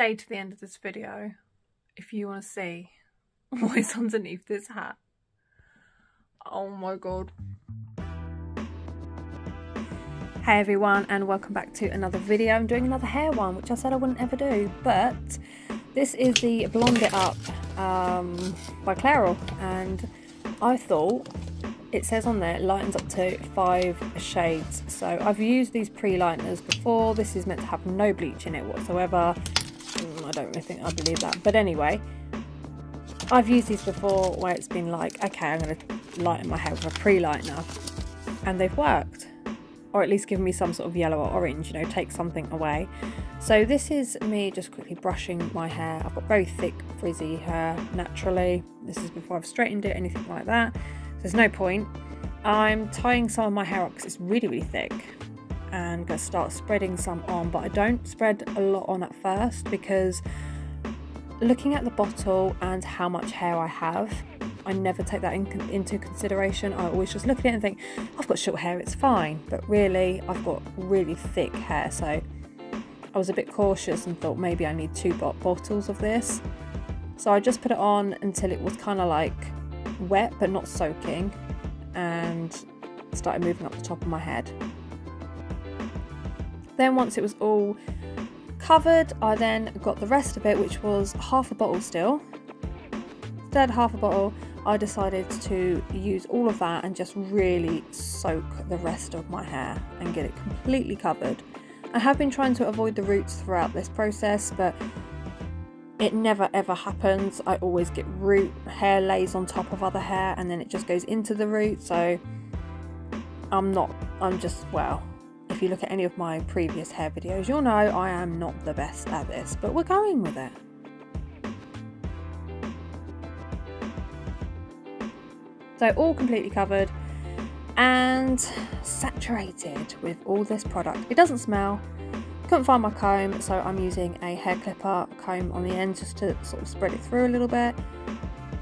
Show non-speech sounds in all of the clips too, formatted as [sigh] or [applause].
stay to the end of this video if you want to see [laughs] what is underneath this hat. Oh my god. Hey everyone and welcome back to another video. I'm doing another hair one which I said I wouldn't ever do but this is the Blonde It Up um, by Clairol and I thought it says on there lightens up to five shades so I've used these pre-lighteners before this is meant to have no bleach in it whatsoever don't really think I believe that. But anyway I've used these before where it's been like okay I'm going to lighten my hair with a pre-lightener and they've worked. Or at least given me some sort of yellow or orange you know take something away. So this is me just quickly brushing my hair. I've got very thick frizzy hair naturally. This is before I've straightened it anything like that. So there's no point. I'm tying some of my hair up because it's really, really thick and to start spreading some on, but I don't spread a lot on at first because looking at the bottle and how much hair I have, I never take that in, into consideration. I always just look at it and think, I've got short hair, it's fine. But really, I've got really thick hair, so I was a bit cautious and thought maybe I need two bottles of this. So I just put it on until it was kind of like wet but not soaking and started moving up the top of my head. Then once it was all covered, I then got the rest of it, which was half a bottle still. Instead half a bottle, I decided to use all of that and just really soak the rest of my hair and get it completely covered. I have been trying to avoid the roots throughout this process, but it never ever happens. I always get root, hair lays on top of other hair and then it just goes into the root. So I'm not, I'm just, well, if you look at any of my previous hair videos, you'll know I am not the best at this, but we're going with it. So all completely covered and saturated with all this product. It doesn't smell, couldn't find my comb, so I'm using a hair clipper comb on the end just to sort of spread it through a little bit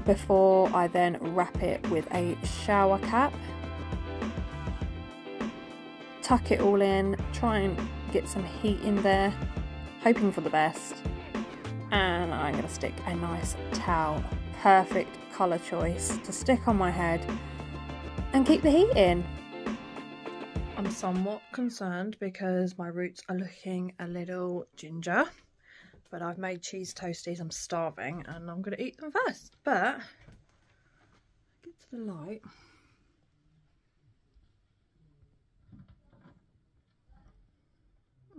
before I then wrap it with a shower cap. Tuck it all in, try and get some heat in there, hoping for the best. And I'm going to stick a nice towel, perfect colour choice to stick on my head and keep the heat in. I'm somewhat concerned because my roots are looking a little ginger. But I've made cheese toasties, I'm starving, and I'm going to eat them first. But, get to the light.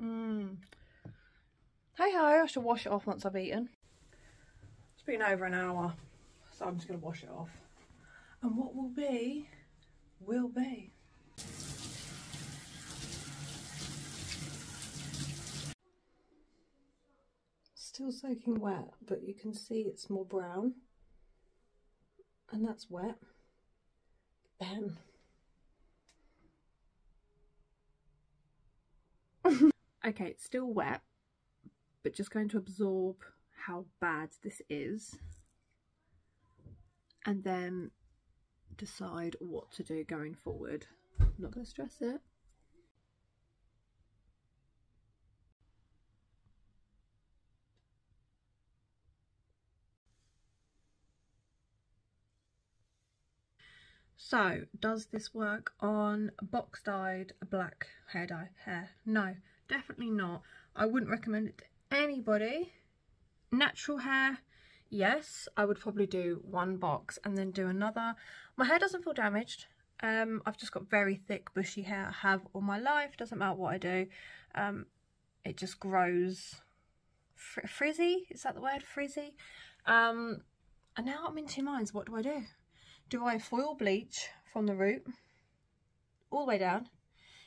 Mmm. Hey ho, I should wash it off once I've eaten. It's been over an hour, so I'm just going to wash it off. And what will be, will be. still soaking wet, but you can see it's more brown. And that's wet. Then. Okay, it's still wet, but just going to absorb how bad this is. And then decide what to do going forward. I'm not going to stress it. So, does this work on box dyed black hair dye hair? No, definitely not. I wouldn't recommend it to anybody. Natural hair, yes, I would probably do one box and then do another. My hair doesn't feel damaged. Um, I've just got very thick bushy hair. I have all my life, doesn't matter what I do. Um, it just grows fr frizzy, is that the word, frizzy? Um, and now I'm in two minds, what do I do? do I foil bleach from the root all the way down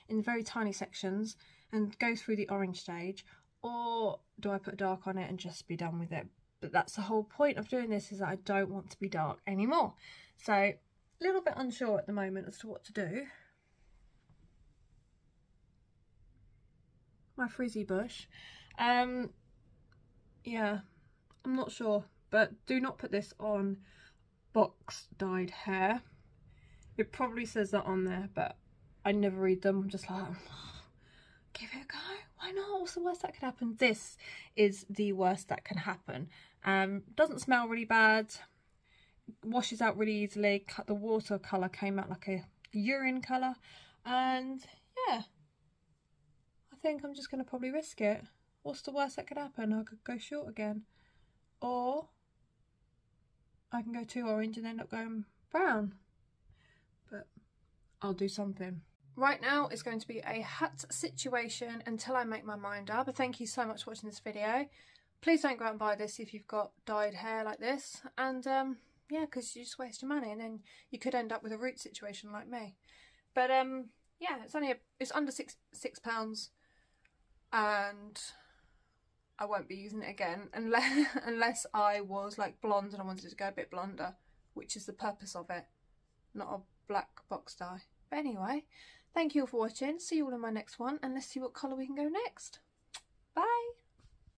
in very tiny sections and go through the orange stage or do I put dark on it and just be done with it but that's the whole point of doing this is that I don't want to be dark anymore so a little bit unsure at the moment as to what to do my frizzy bush um yeah I'm not sure but do not put this on box dyed hair. It probably says that on there, but I never read them. I'm just like, give it a go. why not? What's the worst that could happen? This is the worst that can happen. Um, doesn't smell really bad. Washes out really easily. The watercolour came out like a urine colour. And yeah, I think I'm just going to probably risk it. What's the worst that could happen? I could go short again. Or I can go too orange and end up going brown. But I'll do something. Right now it's going to be a hut situation until I make my mind up. But thank you so much for watching this video. Please don't go out and buy this if you've got dyed hair like this. And um, yeah, because you just waste your money and then you could end up with a root situation like me. But um, yeah, it's only a, it's under six six pounds, and I won't be using it again unless [laughs] unless I was like blonde and I wanted to go a bit blonder, which is the purpose of it, not a black box dye. But anyway, thank you all for watching. See you all in my next one and let's see what colour we can go next.